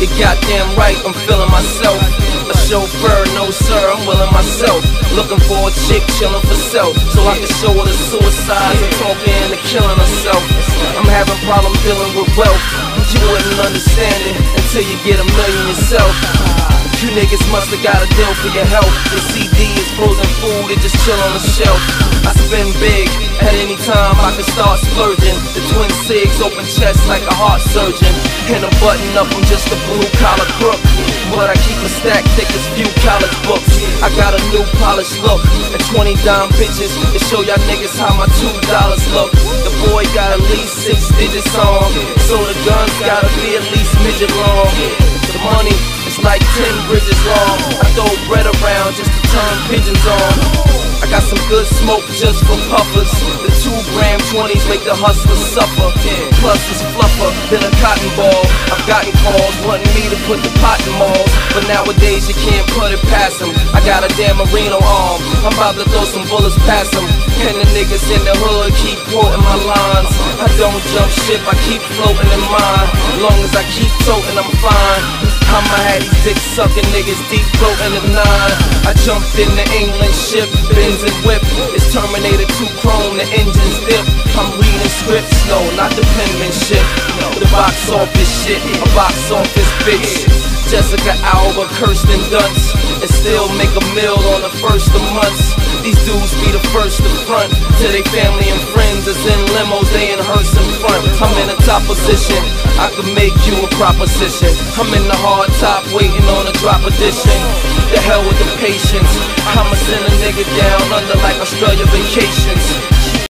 You're goddamn right, I'm feeling myself. A chauffeur, no sir, I'm willing myself. Looking for a chick chilling for self, so I can show her the suicides and talking and killing herself. I'm having problems dealing with wealth. But you wouldn't understand it until you get a million yourself. You niggas must have got a deal for your health. The CD is frozen food, it just chill on the shelf. I spin big, at any time I can start splurging. The twin cigs open chest like a heart surgeon. And a button up, I'm just a blue collar crook. But I keep a stack thick as few college books. I got a new polished look and 20 dime bitches to show y'all niggas how my two dollars look. The boy got at least six digits on, so the guns gotta be at least midget long. The money like 10 bridges long. I throw bread around just to turn pigeons on. I got some good smoke just for puffers. The two gram 20s make the hustlers suffer. Plus it's fluffer than a cotton ball. I've gotten calls wanting me to put the pot in malls. But nowadays you can't put it past them. I got a Dan Marino arm. I'm about to throw some bullets past them. And the niggas in the hood keep quoting my lines. I don't jump ship, I keep floating in mine. Long as I keep toting, I'm fine. I'ma have these dick sucking niggas deep throating the nine. I jumped in the England ship, Benz and whip. It's Terminator 2 chrome, the engine's dip. I'm reading scripts, no, not the penmanship. The box office shit, a box office bitch. Jessica Alba, Kirsten Dunst, and still make a meal on the first of months. These dudes be the first to front to their family and friends. It's in limos, they in in front. I'm in a top position, I could make you a proposition. I'm in the hard top, waiting on a drop edition. The hell with the patience. I'ma send a nigga down under like Australia vacations.